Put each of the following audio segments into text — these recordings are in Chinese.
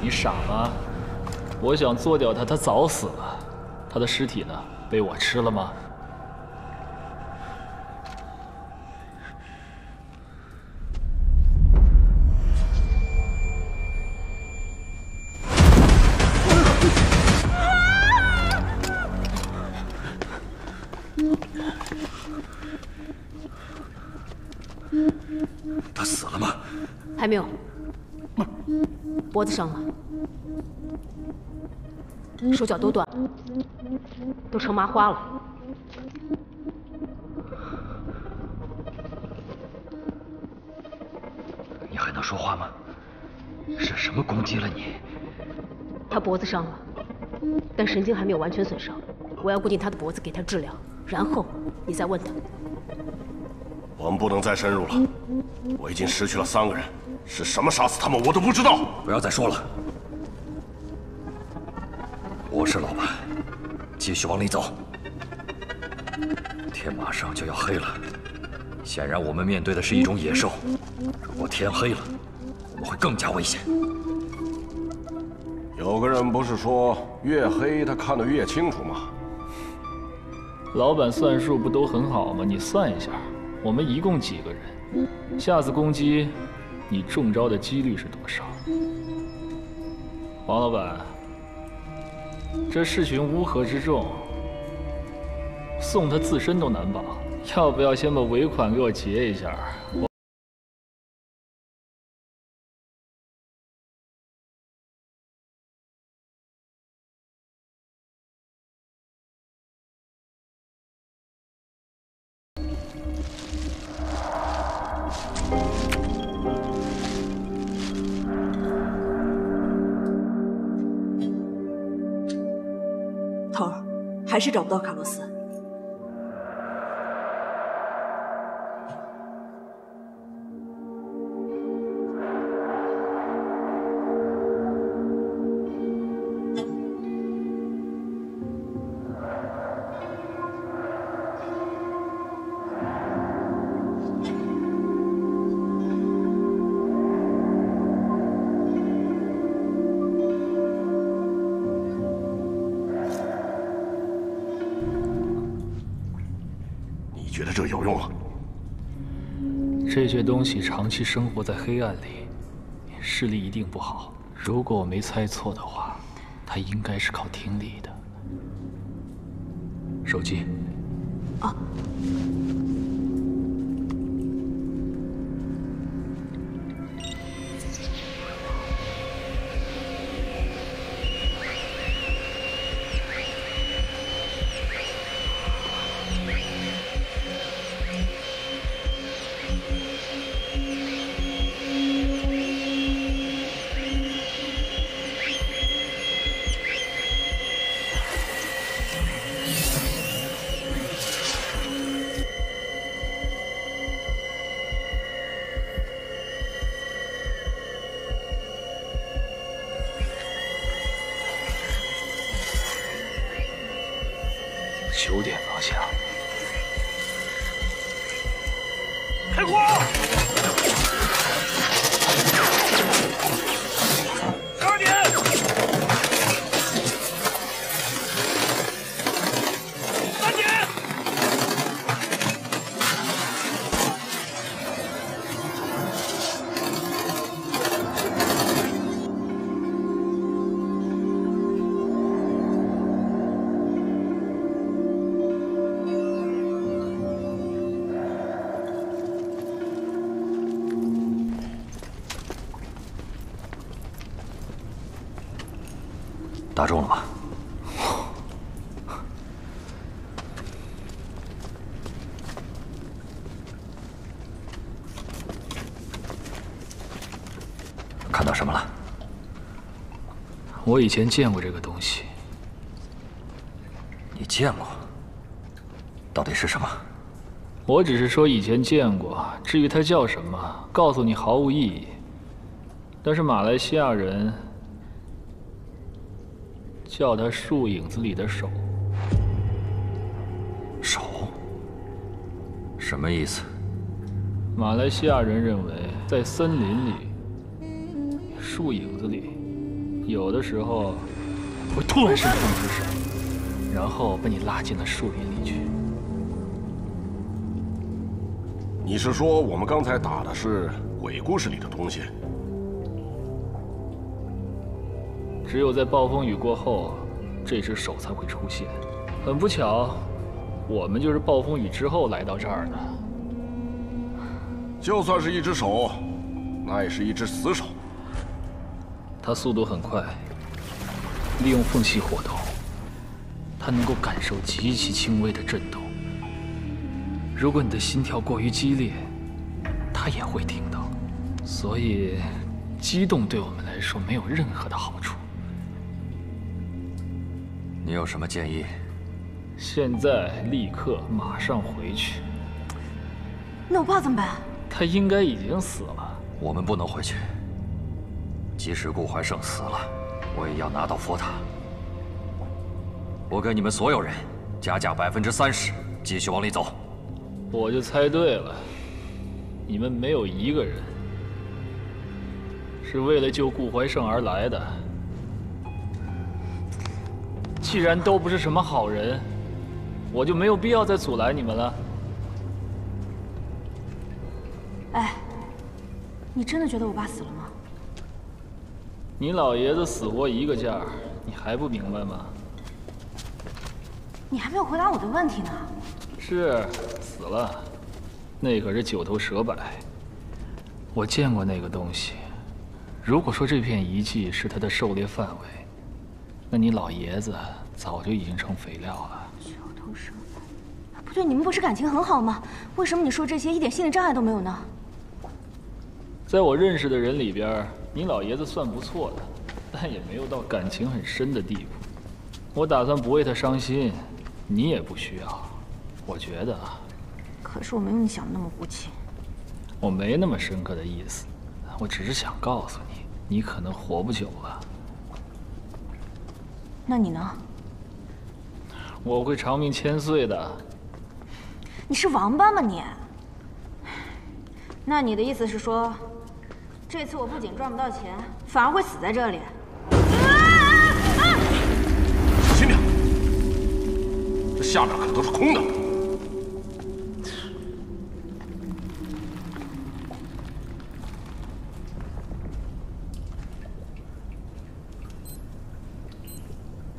你傻吗？我想做掉他，他早死了。他的尸体呢？被我吃了吗？他死了吗？还没有，脖子伤了，手脚都断了，都成麻花了。你还能说话吗？是什么攻击了你？他脖子伤了，但神经还没有完全损伤。我要固定他的脖子，给他治疗，然后你再问他。我们不能再深入了，我已经失去了三个人，是什么杀死他们我都不知道。不要再说了，我是老板，继续往里走。天马上就要黑了，显然我们面对的是一种野兽。如果天黑了，我们会更加危险。有个人不是说越黑他看得越清楚吗？老板算数不都很好吗？你算一下，我们一共几个人？下次攻击，你中招的几率是多少？王老板，这事情乌合之众，送他自身都难保，要不要先把尾款给我结一下？还是找不到卡洛斯。你觉得这有用了？这些东西长期生活在黑暗里，视力一定不好。如果我没猜错的话，它应该是靠听力的。手机。啊。九点方向。开火！打中了吧？看到什么了？我以前见过这个东西。你见过？到底是什么？我只是说以前见过，至于它叫什么，告诉你毫无意义。但是马来西亚人叫他“树影子里的手”。手？什么意思？马来西亚人认为，在森林里树影子里，有的时候会突然伸出一只手，然后把你拉进了树林里去。你是说我们刚才打的是鬼故事里的东西？只有在暴风雨过后，这只手才会出现。很不巧，我们就是暴风雨之后来到这儿的。就算是一只手，那也是一只死手。它速度很快，利用缝隙活动，它能够感受极其轻微的震动。如果你的心跳过于激烈，它也会听到。所以，激动对我们来说没有任何的好处。你有什么建议？现在立刻马上回去。那我爸怎么办？他应该已经死了。我们不能回去。即使顾怀胜死了，我也要拿到佛塔。我给你们所有人加价百分之三十，继续往里走。我就猜对了，你们没有一个人是为了救顾怀胜而来的。既然都不是什么好人，我就没有必要再阻拦你们了。哎，你真的觉得我爸死了吗？你老爷子死活一个价儿，你还不明白吗？你还没有回答我的问题呢。是死了，那可是九头蛇柏。我见过那个东西。如果说这片遗迹是他的狩猎范围，那你老爷子早就已经成肥料了。不对，你们不是感情很好吗？为什么你说这些一点心理障碍都没有呢？在我认识的人里边，你老爷子算不错的，但也没有到感情很深的地步。我打算不为他伤心，你也不需要。我觉得啊，可是我没有你想的那么无情。我没那么深刻的意思，我只是想告诉你，你可能活不久了。那你呢？我会长命千岁的。你是王八吗你？那你的意思是说，这次我不仅赚不到钱，反而会死在这里？小心点，这下面可都是空的。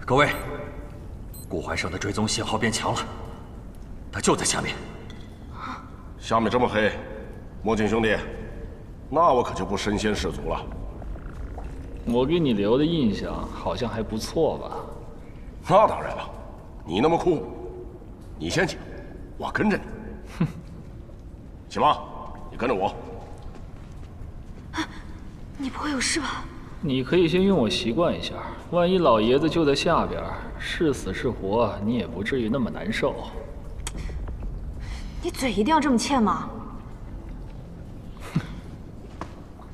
各位，顾怀胜的追踪信号变强了，他就在下面。下面这么黑，墨镜兄弟，那我可就不身先士卒了。我给你留的印象好像还不错吧？那当然了，你那么酷，你先请，我跟着你。哼，行吧，你跟着我。你不会有事吧？你可以先用我习惯一下，万一老爷子就在下边，是死是活，你也不至于那么难受。你嘴一定要这么欠吗？